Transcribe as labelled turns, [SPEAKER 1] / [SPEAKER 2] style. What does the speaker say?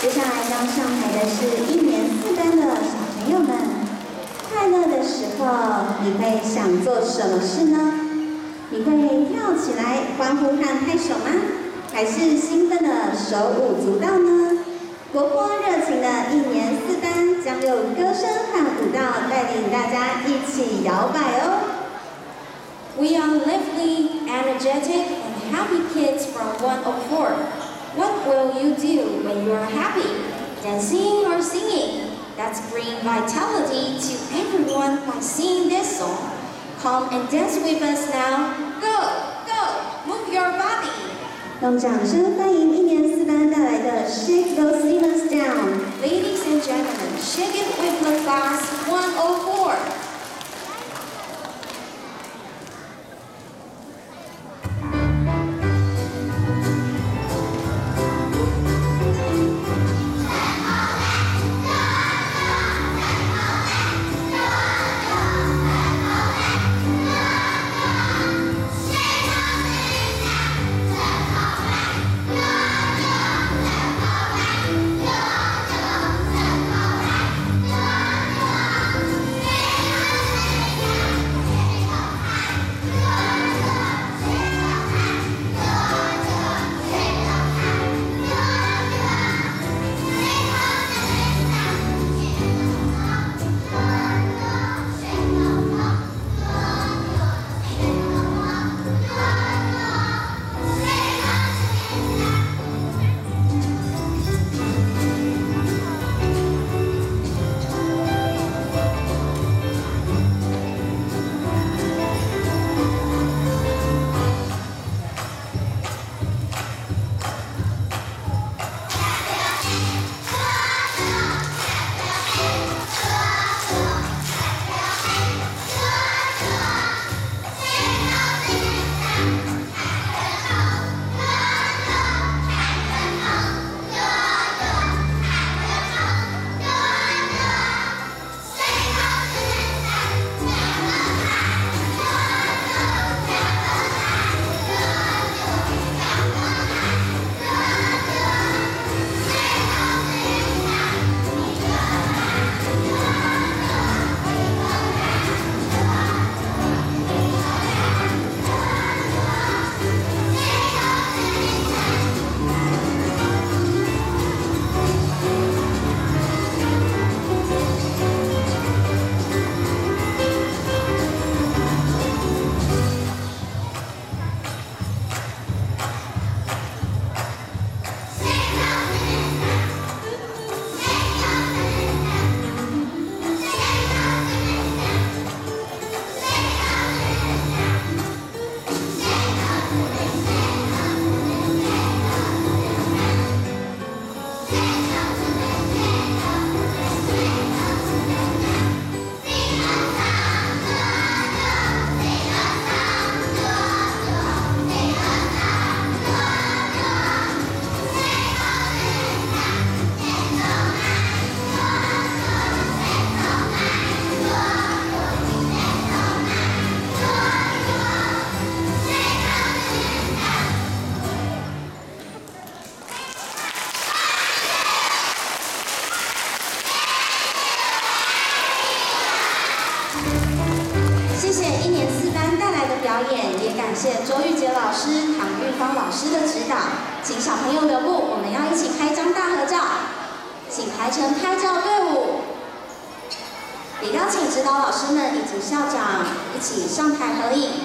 [SPEAKER 1] 接下来将上台的是一年四班的小朋友们。快乐的时候，你会想做什么事呢？你会跳起来欢呼和拍手吗？还是兴奋的手舞足蹈呢？活泼热情的一年四班将用歌声和舞蹈带领大家一起摇摆哦。
[SPEAKER 2] We are lively, energetic, and happy kids from 104. What will you do when you are happy? Dancing or singing? Let's bring vitality to everyone by singing this song. Come and dance with us now. Go, go, move your body.
[SPEAKER 1] 用掌声欢迎一年四班带来的《Shake Those Demons Down》。
[SPEAKER 2] Ladies and gentlemen, shake it with the class 104. 谢谢一年四班带来的表演，也感谢周玉杰老师、唐玉芳老师的指导。请小朋友留步，我们要一起拍张大合照，请排成拍照队伍。也邀请指导老师们以及校长一起上台合影。